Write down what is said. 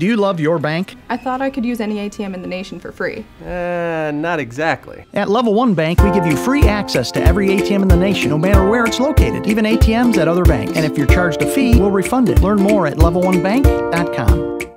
Do you love your bank? I thought I could use any ATM in the nation for free. Uh, not exactly. At Level One Bank, we give you free access to every ATM in the nation, no matter where it's located, even ATMs at other banks. And if you're charged a fee, we'll refund it. Learn more at levelonebank.com.